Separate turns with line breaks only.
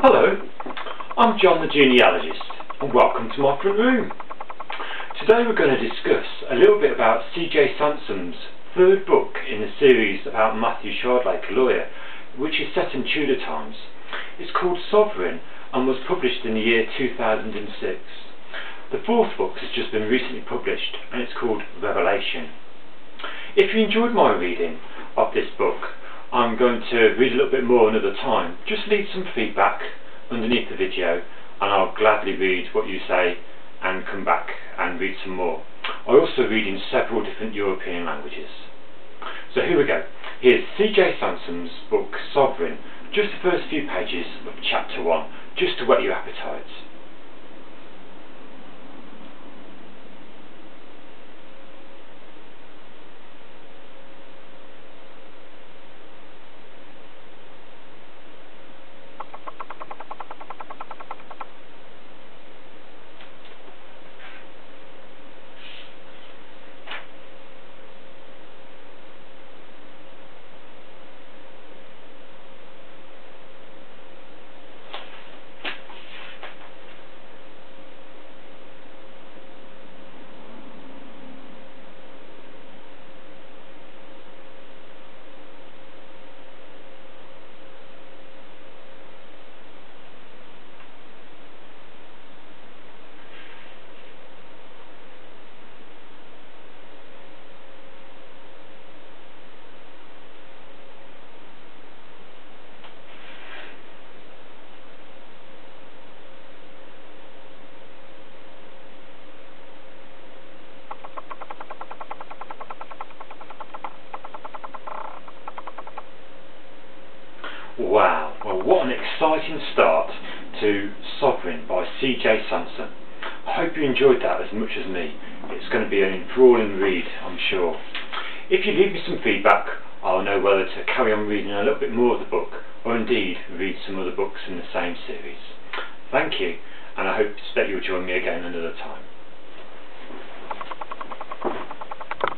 Hello, I'm John the Genealogist and welcome to my front room. Today we're going to discuss a little bit about C.J. Sansom's third book in the series about Matthew Shardlake, a lawyer, which is set in Tudor times. It's called Sovereign and was published in the year 2006. The fourth book has just been recently published and it's called Revelation. If you enjoyed my reading of this book, I'm going to read a little bit more another time. Just leave some feedback underneath the video and I'll gladly read what you say and come back and read some more. I also read in several different European languages. So here we go. Here's C.J. Sansom's book Sovereign, just the first few pages of chapter 1, just to whet your appetites. Wow, well what an exciting start to Sovereign by C.J. Sansom. I hope you enjoyed that as much as me. It's going to be an enthralling read, I'm sure. If you leave me some feedback, I'll know whether to carry on reading a little bit more of the book, or indeed read some other books in the same series. Thank you, and I hope that you'll join me again another time.